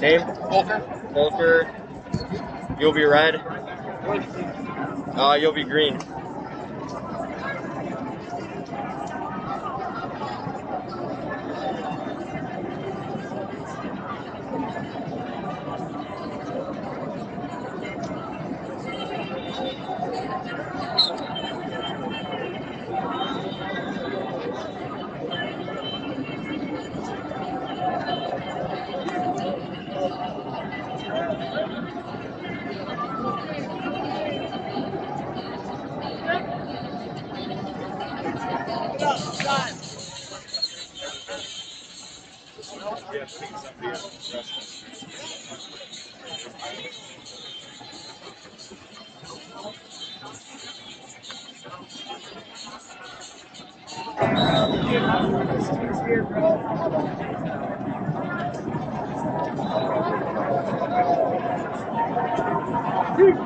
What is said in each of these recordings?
Name? Voelker. Voelker. You'll be red. Uh, you'll be green. Dude.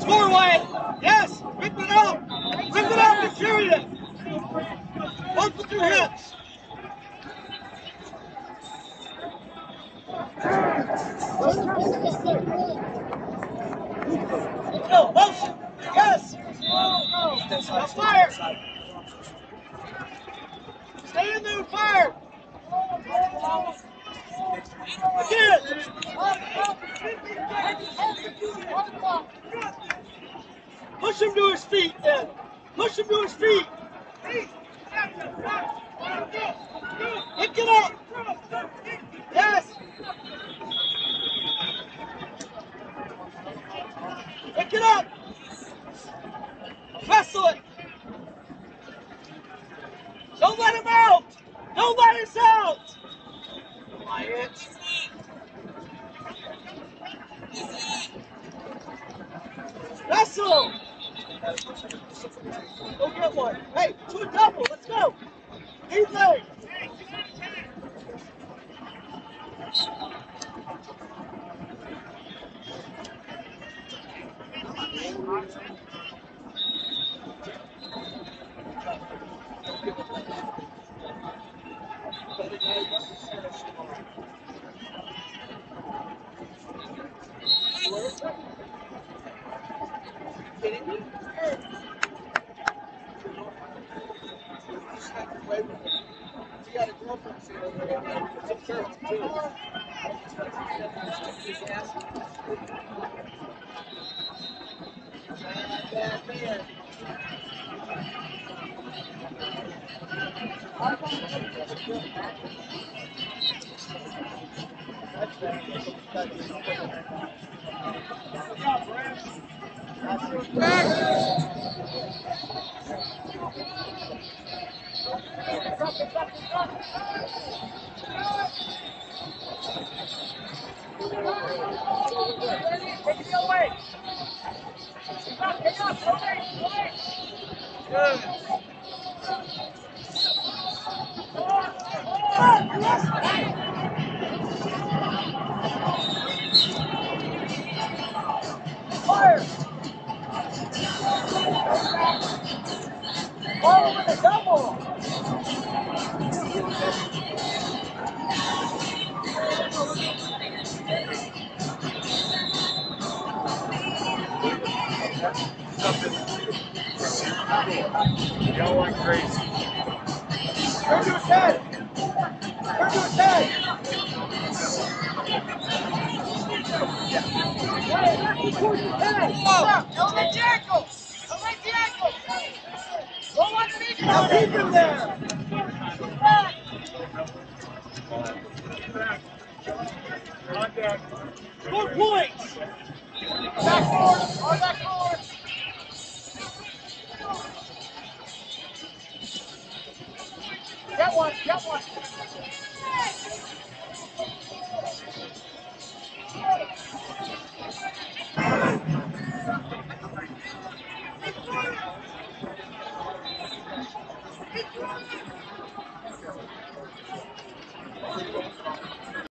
Score, Wyatt. Yes. Rip it up. Rip it and carry it. Work with your hips. Motion. Yes. Now fire. Stay in there. Fire. Again. Push him to his feet, then. Push him to his feet. Pick it up. Yes. Pick it up. Wrestle it. Don't let him out. Don't let us out. Quiet. Wrestle. Go get one. Hey, a double. Let's go. Lead leg. She got a girlfriend sitting there. Take care of him, too. Man. Follow with a double! Y'all like crazy. Turn to his head! Turn to his head! Whoa! The ankle! Elevate the ankle! Go underneath keep him there! Good points!